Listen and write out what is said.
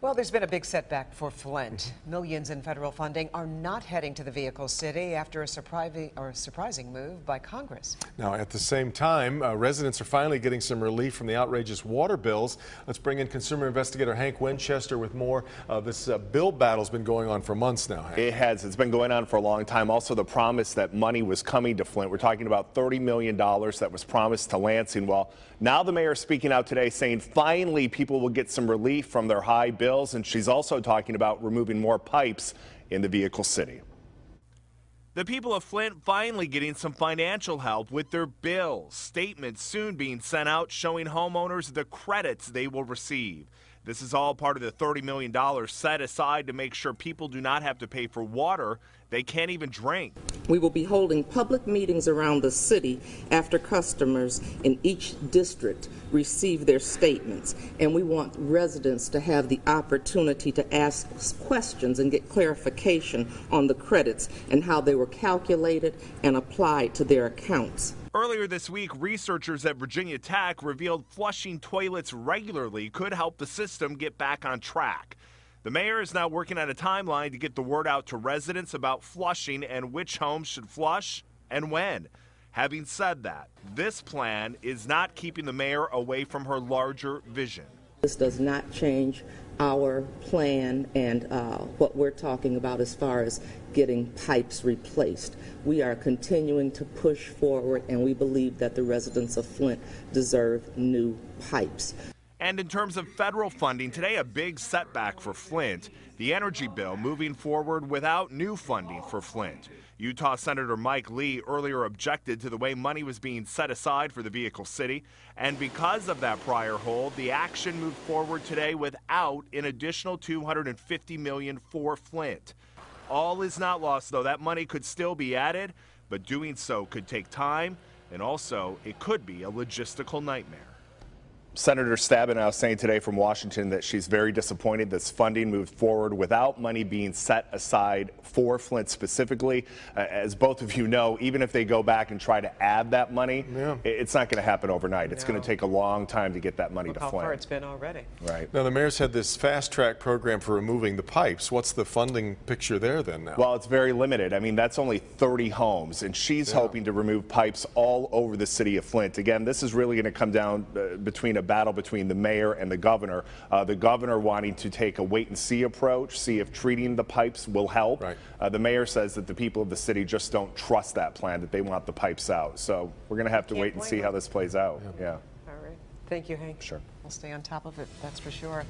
Well, there's been a big setback for Flint. Millions in federal funding are not heading to the vehicle city after a surprising or surprising move by Congress. Now, at the same time, uh, residents are finally getting some relief from the outrageous water bills. Let's bring in consumer investigator Hank Winchester with more. Uh, this uh, bill battle's been going on for months now. Hank. It has. It's been going on for a long time. Also, the promise that money was coming to Flint. We're talking about $30 million that was promised to Lansing. Well, now the mayor is speaking out today saying finally people will get some relief from their high bills. And she's also talking about removing more pipes in the vehicle city. The people of Flint finally getting some financial help with their bills. Statements soon being sent out showing homeowners the credits they will receive. This is all part of the $30 million set aside to make sure people do not have to pay for water they can't even drink. We will be holding public meetings around the city after customers in each district receive their statements. And we want residents to have the opportunity to ask questions and get clarification on the credits and how they were calculated and applied to their accounts. Earlier this week, researchers at Virginia Tech revealed flushing toilets regularly could help the system get back on track. The mayor is now working on a timeline to get the word out to residents about flushing and which homes should flush and when. Having said that, this plan is not keeping the mayor away from her larger vision. This does not change our plan and uh, what we're talking about as far as getting pipes replaced. We are continuing to push forward, and we believe that the residents of Flint deserve new pipes. And in terms of federal funding, today a big setback for Flint. The energy bill moving forward without new funding for Flint. Utah Senator Mike Lee earlier objected to the way money was being set aside for the vehicle city. And because of that prior hold, the action moved forward today without an additional 250 million for Flint. All is not lost though. That money could still be added, but doing so could take time and also it could be a logistical nightmare. Senator Stabenow saying today from Washington that she's very disappointed this funding moved forward without money being set aside for Flint specifically. Uh, as both of you know, even if they go back and try to add that money, Yeah. it's not going to happen overnight. It's going to take a long time to get that money Look to how far Flint. it's been already. Right. Now, the mayor's had this fast track program for removing the pipes. What's the funding picture there then now? Well, it's very limited. I mean, that's only 30 homes, and she's hoping to remove pipes all over the city of Flint. Again, this is really going to come down uh, between a battle between the mayor and the governor. Uh, the governor wanting to take a wait and see approach, see if treating the pipes will help. Right. Uh, the mayor says that the people of the city just don't trust that plan, that they want the pipes out. So we're going to have to wait and blame see how this plays out. yeah. All right. Thank you, Hank. Sure. We'll stay on top of it, that's for sure.